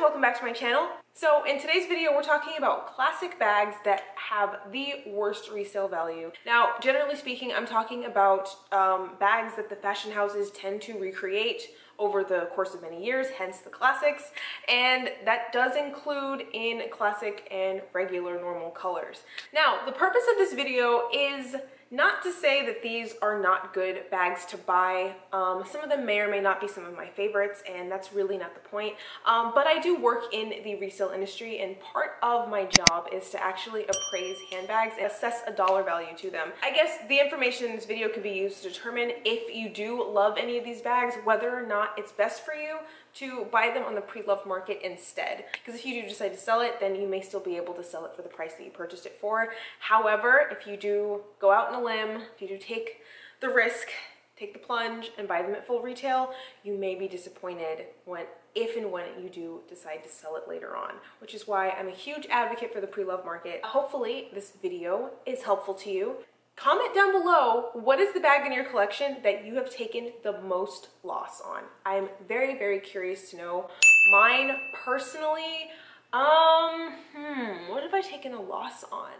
welcome back to my channel. So in today's video, we're talking about classic bags that have the worst resale value. Now, generally speaking, I'm talking about um, bags that the fashion houses tend to recreate over the course of many years, hence the classics. And that does include in classic and regular normal colors. Now, the purpose of this video is not to say that these are not good bags to buy. Um, some of them may or may not be some of my favorites, and that's really not the point. Um, but I do work in the resale industry, and part of my job is to actually appraise handbags and assess a dollar value to them. I guess the information in this video could be used to determine if you do love any of these bags, whether or not it's best for you to buy them on the pre-loved market instead. Because if you do decide to sell it, then you may still be able to sell it for the price that you purchased it for. However, if you do go out on a limb, if you do take the risk, take the plunge and buy them at full retail, you may be disappointed when if and when you do decide to sell it later on, which is why I'm a huge advocate for the pre-love market. Hopefully this video is helpful to you. Comment down below what is the bag in your collection that you have taken the most loss on. I'm very, very curious to know. Mine personally, um, hmm, what have I taken a loss on?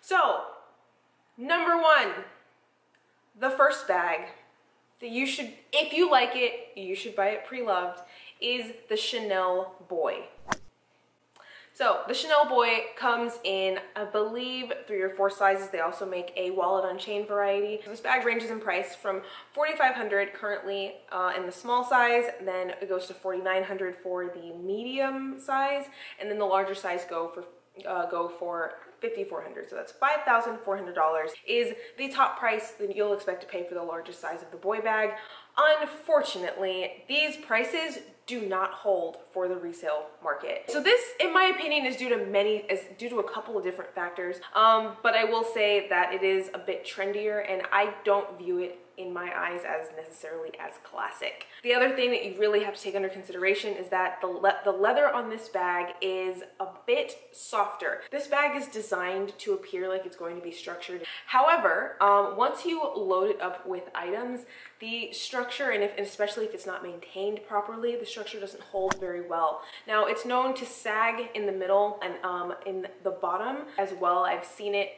So, number one, the first bag that you should, if you like it, you should buy it pre-loved, is the Chanel Boy. So the Chanel Boy comes in, I believe, three or four sizes. They also make a wallet on chain variety. This bag ranges in price from 4500 currently uh, in the small size, then it goes to 4900 for the medium size, and then the larger size go for uh, go for 5400 so that's $5,400 is the top price that you'll expect to pay for the largest size of the boy bag. Unfortunately, these prices do not hold for the resale market. So this, in my opinion, is due to many, is due to a couple of different factors. Um, but I will say that it is a bit trendier and I don't view it in my eyes as necessarily as classic. The other thing that you really have to take under consideration is that the, le the leather on this bag is a bit softer. This bag is designed to appear like it's going to be structured. However, um, once you load it up with items, the structure, and, if, especially if it's not maintained properly, the structure doesn't hold very well. Now, it's known to sag in the middle and um, in the bottom as well. I've seen it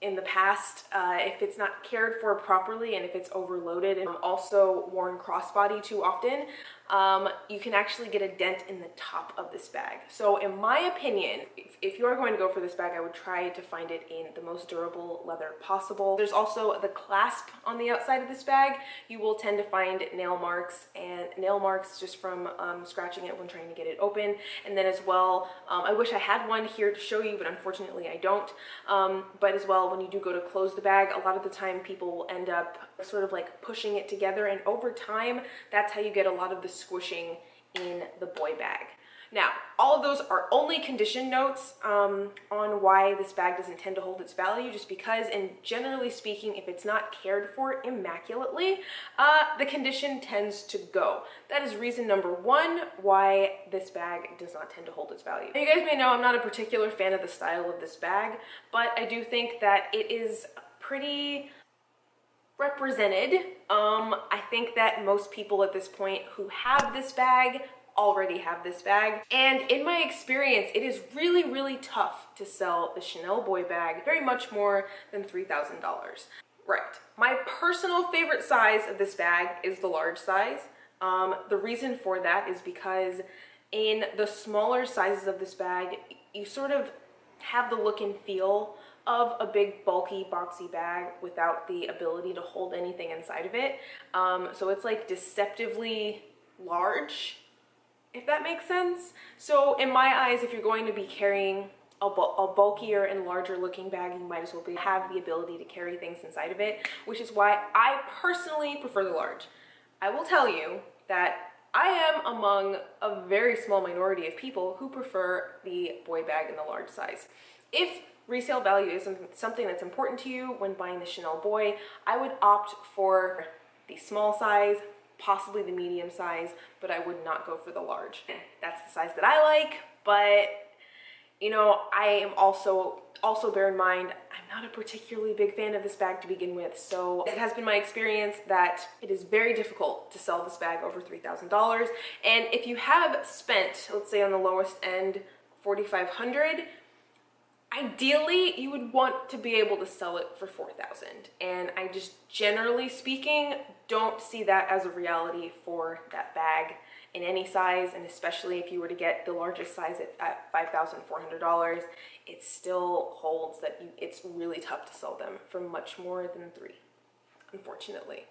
in the past uh, if it's not cared for properly and if it's overloaded and also worn crossbody too often um, you can actually get a dent in the top of this bag. So in my opinion, if, if, you are going to go for this bag, I would try to find it in the most durable leather possible. There's also the clasp on the outside of this bag. You will tend to find nail marks and nail marks just from um, scratching it when trying to get it open. And then as well, um, I wish I had one here to show you, but unfortunately I don't. Um, but as well, when you do go to close the bag, a lot of the time people will end up sort of like pushing it together and over time, that's how you get a lot of the squishing in the boy bag. Now, all of those are only condition notes um, on why this bag doesn't tend to hold its value, just because, and generally speaking, if it's not cared for immaculately, uh, the condition tends to go. That is reason number one why this bag does not tend to hold its value. Now, you guys may know I'm not a particular fan of the style of this bag, but I do think that it is pretty represented. Um, I think that most people at this point who have this bag already have this bag. And in my experience, it is really, really tough to sell the Chanel boy bag very much more than $3,000. Right. My personal favorite size of this bag is the large size. Um, the reason for that is because in the smaller sizes of this bag, you sort of have the look and feel of a big bulky boxy bag without the ability to hold anything inside of it. Um, so it's like deceptively large, if that makes sense. So in my eyes, if you're going to be carrying a, a, bulkier and larger looking bag, you might as well be, have the ability to carry things inside of it, which is why I personally prefer the large. I will tell you that I am among a very small minority of people who prefer the boy bag in the large size. If resale value is something that's important to you when buying the Chanel Boy, I would opt for the small size, possibly the medium size, but I would not go for the large. That's the size that I like, but you know, I am also, also bear in mind, I'm not a particularly big fan of this bag to begin with. So it has been my experience that it is very difficult to sell this bag over $3,000. And if you have spent, let's say on the lowest end, 4,500, ideally you would want to be able to sell it for 4,000. And I just generally speaking, don't see that as a reality for that bag in any size and especially if you were to get the largest size at, at $5,400 it still holds that you, it's really tough to sell them for much more than three unfortunately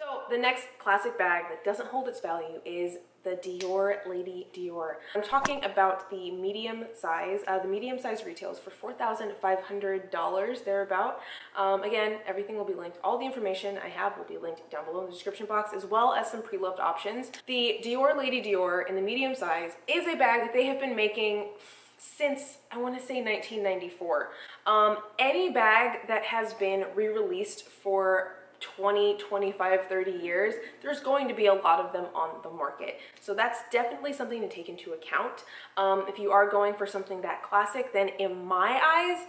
so the next classic bag that doesn't hold its value is the Dior Lady Dior. I'm talking about the medium size. Uh, the medium size retails for $4,500 thereabout. Um, again, everything will be linked. All the information I have will be linked down below in the description box as well as some pre-loved options. The Dior Lady Dior in the medium size is a bag that they have been making since I want to say 1994. Um, any bag that has been re-released for 20, 25, 30 years, there's going to be a lot of them on the market. So that's definitely something to take into account. Um, if you are going for something that classic, then in my eyes,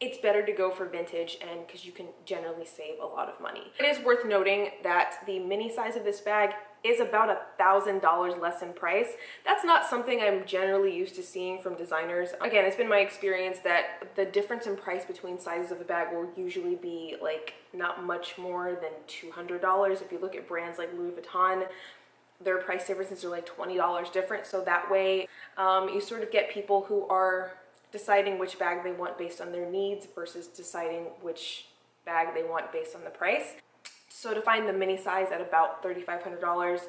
it's better to go for vintage and because you can generally save a lot of money. It is worth noting that the mini size of this bag is about a thousand dollars less in price. That's not something I'm generally used to seeing from designers. Again, it's been my experience that the difference in price between sizes of a bag will usually be like not much more than $200. If you look at brands like Louis Vuitton, their price differences are like $20 different. So that way um, you sort of get people who are deciding which bag they want based on their needs versus deciding which bag they want based on the price. So to find the mini size at about $3,500,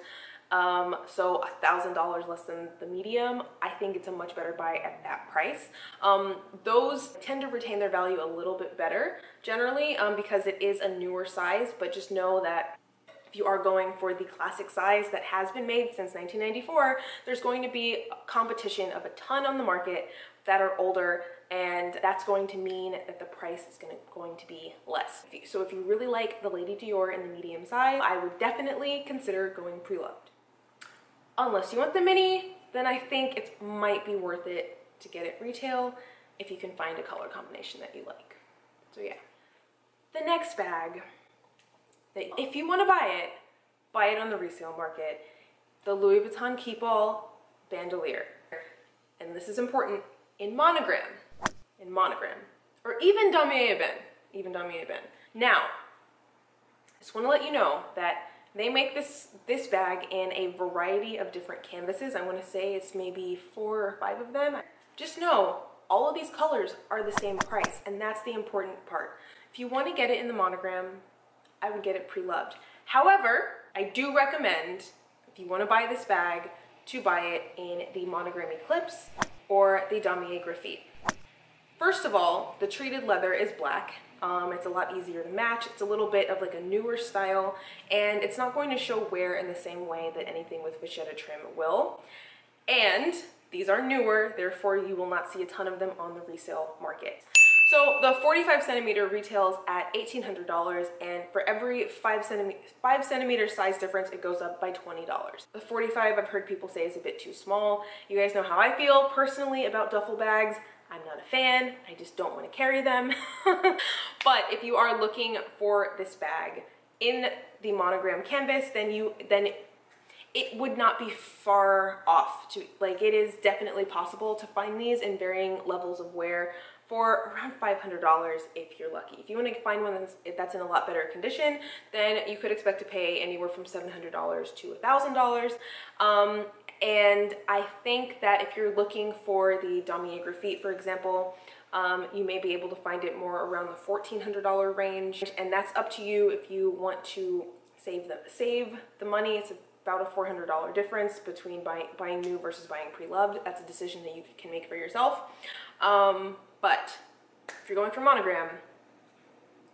um, so $1,000 less than the medium, I think it's a much better buy at that price. Um, those tend to retain their value a little bit better generally um, because it is a newer size, but just know that if you are going for the classic size that has been made since 1994, there's going to be competition of a ton on the market that are older and that's going to mean that the price is gonna, going to be less. So if you really like the Lady Dior in the medium size, I would definitely consider going pre-loved. Unless you want the mini, then I think it might be worth it to get it retail if you can find a color combination that you like. So yeah. The next bag, that if you wanna buy it, buy it on the resale market. The Louis Vuitton Keepall Bandoliere. And this is important, in monogram, in monogram, or even damier ebene, even damier ebene. Now, just want to let you know that they make this this bag in a variety of different canvases. I want to say it's maybe four or five of them. Just know all of these colors are the same price, and that's the important part. If you want to get it in the monogram, I would get it pre-loved. However, I do recommend, if you want to buy this bag, to buy it in the monogram Eclipse or the damier graphite. First of all, the treated leather is black. Um, it's a lot easier to match. It's a little bit of like a newer style and it's not going to show wear in the same way that anything with vachetta trim will. And these are newer, therefore you will not see a ton of them on the resale market. So the 45 centimeter retails at $1,800 and for every five centimeter, five centimeter size difference, it goes up by $20. The 45 I've heard people say is a bit too small. You guys know how I feel personally about duffel bags. I'm not a fan, I just don't wanna carry them. but if you are looking for this bag in the monogram canvas, then you, then it would not be far off to like it is definitely possible to find these in varying levels of wear for around $500 if you're lucky. If you want to find one that's, that's in a lot better condition, then you could expect to pay anywhere from $700 to $1,000. Um, and I think that if you're looking for the damier graphite, for example, um, you may be able to find it more around the $1,400 range. And that's up to you if you want to save the, save the money. It's about a $400 difference between buying, buying new versus buying pre-loved. That's a decision that you can make for yourself. Um, but if you're going for monogram,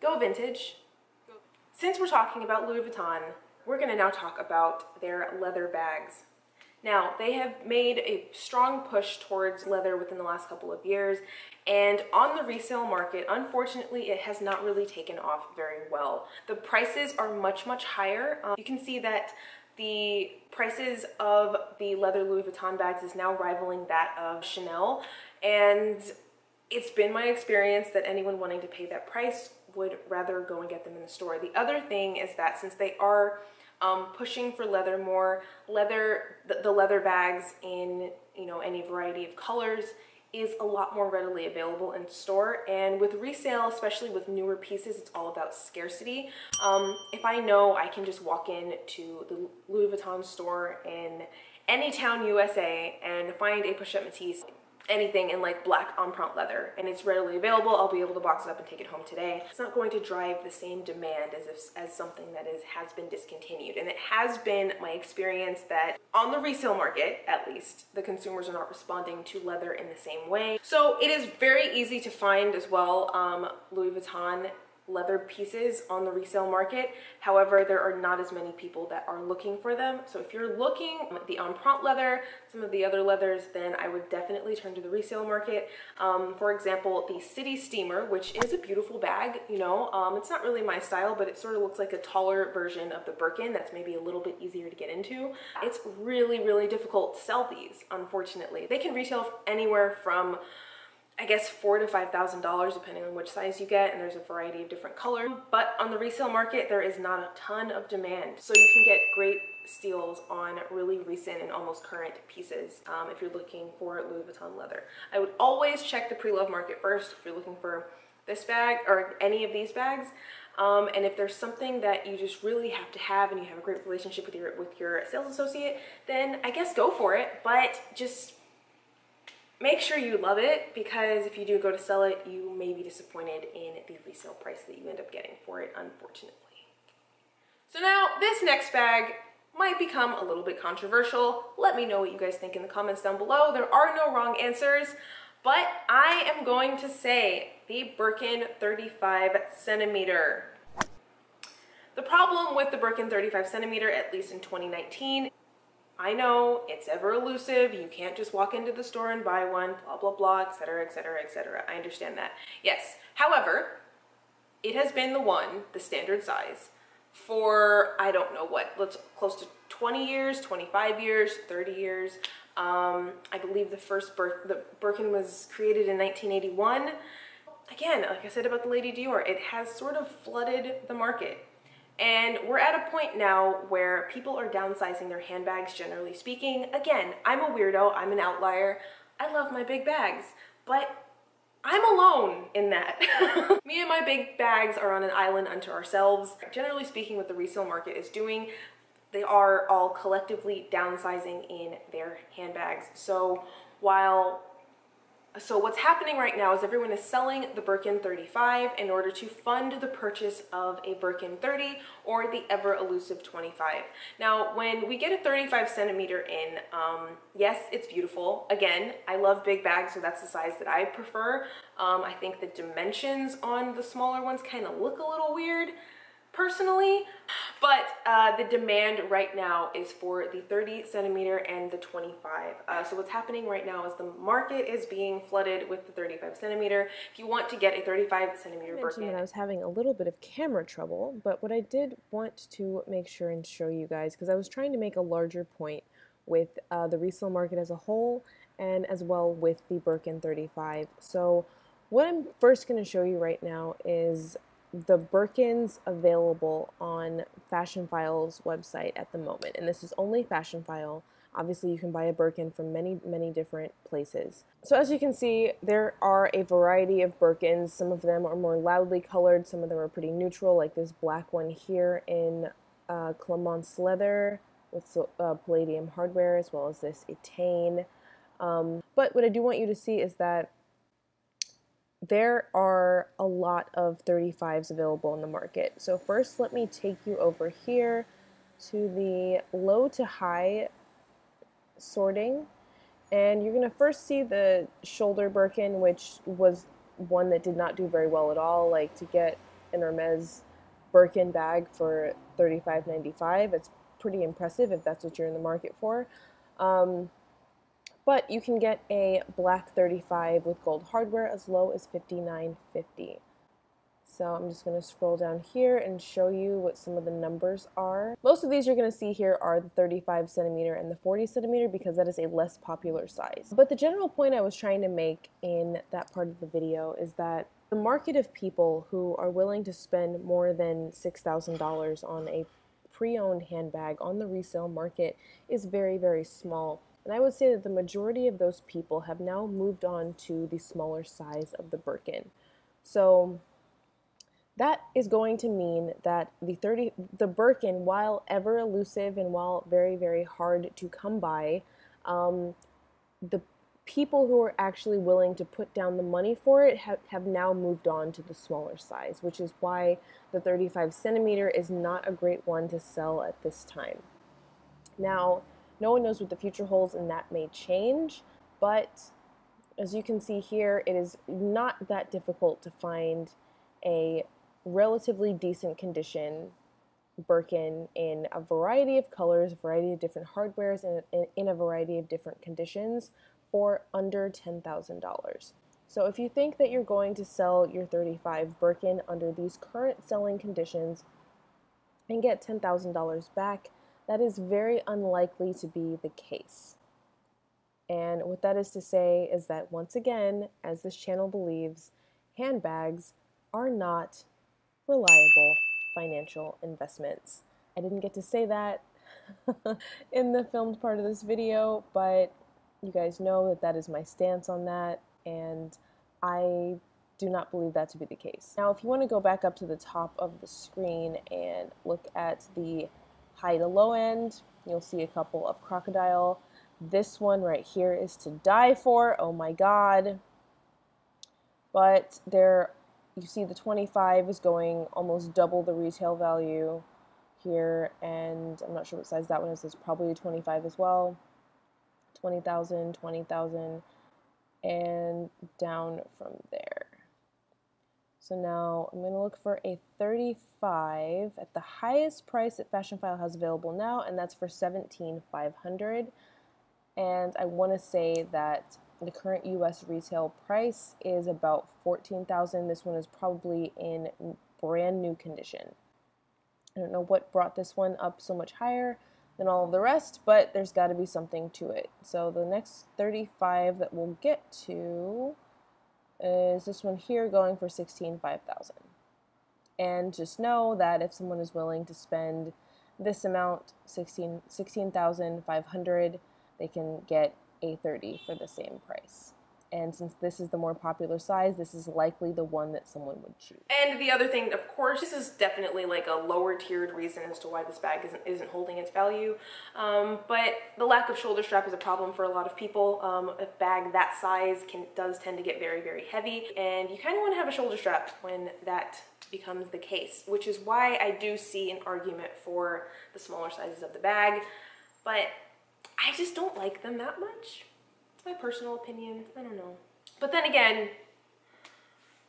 go vintage. Since we're talking about Louis Vuitton, we're gonna now talk about their leather bags. Now, they have made a strong push towards leather within the last couple of years, and on the resale market, unfortunately, it has not really taken off very well. The prices are much, much higher. Um, you can see that the prices of the leather Louis Vuitton bags is now rivaling that of Chanel, and it's been my experience that anyone wanting to pay that price would rather go and get them in the store. The other thing is that since they are um, pushing for leather more, leather the, the leather bags in you know any variety of colors is a lot more readily available in store and with resale especially with newer pieces it's all about scarcity um, if I know I can just walk in to the Louis Vuitton store in any town USA and find a Pochette Métis anything in like black empreinte leather and it's readily available. I'll be able to box it up and take it home today. It's not going to drive the same demand as if as something that is has been discontinued. And it has been my experience that on the resale market at least the consumers are not responding to leather in the same way. So it is very easy to find as well um, louis vuitton leather pieces on the resale market. However, there are not as many people that are looking for them. So if you're looking at the empreinte leather, some of the other leathers, then I would definitely turn to the resale market. Um, for example, the City Steamer, which is a beautiful bag, you know, um, it's not really my style, but it sort of looks like a taller version of the Birkin that's maybe a little bit easier to get into. It's really, really difficult to sell these, unfortunately. They can retail anywhere from I guess four to five thousand dollars depending on which size you get and there's a variety of different colors but on the resale market there is not a ton of demand. So you can get great steals on really recent and almost current pieces um, if you're looking for Louis Vuitton leather. I would always check the pre-love market first if you're looking for this bag or any of these bags. Um, and if there's something that you just really have to have and you have a great relationship with your with your sales associate then I guess go for it. But just make sure you love it because if you do go to sell it, you may be disappointed in the resale price that you end up getting for it, unfortunately. So now this next bag might become a little bit controversial. Let me know what you guys think in the comments down below. There are no wrong answers, but I am going to say the Birkin 35 centimeter. The problem with the Birkin 35 centimeter, at least in 2019, I know it's ever elusive. You can't just walk into the store and buy one, blah, blah, blah, etc., etc., etc. I understand that. Yes. However, it has been the one, the standard size, for I don't know what, let's close to 20 years, 25 years, 30 years. Um, I believe the first Bir the Birkin was created in 1981. Again, like I said about the Lady Dior, it has sort of flooded the market. And we're at a point now where people are downsizing their handbags, generally speaking. Again, I'm a weirdo, I'm an outlier. I love my big bags, but I'm alone in that. Me and my big bags are on an island unto ourselves. Generally speaking, what the resale market is doing, they are all collectively downsizing in their handbags. So while so what's happening right now is everyone is selling the Birkin 35 in order to fund the purchase of a Birkin 30 or the ever elusive 25. Now, when we get a 35 centimeter in, um, yes, it's beautiful. Again, I love big bags, so that's the size that I prefer. Um, I think the dimensions on the smaller ones kind of look a little weird personally, but uh, the demand right now is for the 30 centimeter and the 25. Uh, so what's happening right now is the market is being flooded with the 35 centimeter. If you want to get a 35 centimeter I Birkin. that I was having a little bit of camera trouble, but what I did want to make sure and show you guys, because I was trying to make a larger point with uh, the resale market as a whole and as well with the Birkin 35. So what I'm first going to show you right now is the Birkins available on Fashionphile's website at the moment. And this is only Fashionphile. Obviously, you can buy a Birkin from many, many different places. So as you can see, there are a variety of Birkins. Some of them are more loudly colored. Some of them are pretty neutral, like this black one here in uh, Clemence leather with uh, palladium hardware, as well as this Etain. Um, but what I do want you to see is that there are a lot of 35s available in the market. So first let me take you over here to the low to high sorting and you're going to first see the shoulder Birkin which was one that did not do very well at all like to get an Hermes Birkin bag for $35.95 it's pretty impressive if that's what you're in the market for. Um, but you can get a black 35 with gold hardware as low as $59.50. So I'm just going to scroll down here and show you what some of the numbers are. Most of these you're going to see here are the 35 centimeter and the 40 centimeter because that is a less popular size. But the general point I was trying to make in that part of the video is that the market of people who are willing to spend more than $6,000 on a pre-owned handbag on the resale market is very, very small. And I would say that the majority of those people have now moved on to the smaller size of the Birkin. So that is going to mean that the 30 the Birkin, while ever elusive and while very very hard to come by, um, the people who are actually willing to put down the money for it have, have now moved on to the smaller size, which is why the 35 centimeter is not a great one to sell at this time. Now, no one knows what the future holds, and that may change, but as you can see here, it is not that difficult to find a relatively decent condition Birkin in a variety of colors, a variety of different hardwares, and in a variety of different conditions for under $10,000. So if you think that you're going to sell your 35 Birkin under these current selling conditions and get $10,000 back, that is very unlikely to be the case. And what that is to say is that once again, as this channel believes, handbags are not reliable financial investments. I didn't get to say that in the filmed part of this video, but you guys know that that is my stance on that, and I do not believe that to be the case. Now, if you want to go back up to the top of the screen and look at the high to low end, you'll see a couple of crocodile. This one right here is to die for. Oh my god. But there you see the 25 is going almost double the retail value here and I'm not sure what size that one is it's probably a 25 as well 20,000 20,000 and down from there so now I'm going to look for a 35 at the highest price that Fashionphile has available now and that's for 17,500 and I want to say that the current US retail price is about 14,000. This one is probably in brand new condition. I don't know what brought this one up so much higher than all of the rest, but there's got to be something to it. So the next 35 that we'll get to is this one here going for 16,500. And just know that if someone is willing to spend this amount, 16 16,500, they can get a30 for the same price. And since this is the more popular size, this is likely the one that someone would choose. And the other thing, of course, this is definitely like a lower tiered reason as to why this bag isn't, isn't holding its value. Um, but the lack of shoulder strap is a problem for a lot of people. Um, a bag that size can does tend to get very, very heavy. And you kind of want to have a shoulder strap when that becomes the case, which is why I do see an argument for the smaller sizes of the bag. But I just don't like them that much. My personal opinion. I don't know. But then again,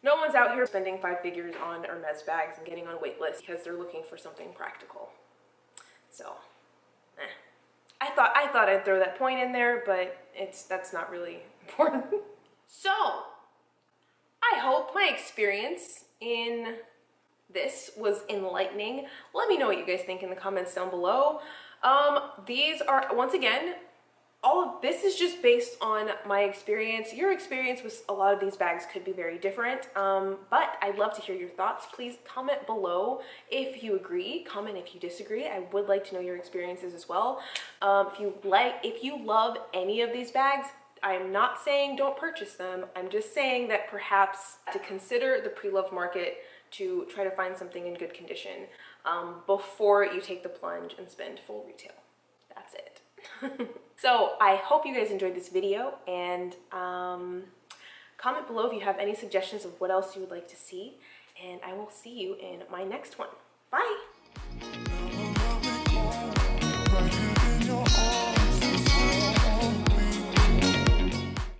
no one's out here spending five figures on Hermes bags and getting on wait lists because they're looking for something practical. So, eh. I thought I thought I'd throw that point in there, but it's that's not really important. so, I hope my experience in this was enlightening. Let me know what you guys think in the comments down below. Um, these are, once again, all of this is just based on my experience. Your experience with a lot of these bags could be very different, um, but I'd love to hear your thoughts. Please comment below if you agree, comment if you disagree. I would like to know your experiences as well. Um, if you like, if you love any of these bags, I'm not saying don't purchase them. I'm just saying that perhaps to consider the pre-loved market to try to find something in good condition um, before you take the plunge and spend full retail. That's it. so I hope you guys enjoyed this video and um, comment below if you have any suggestions of what else you would like to see and I will see you in my next one. Bye!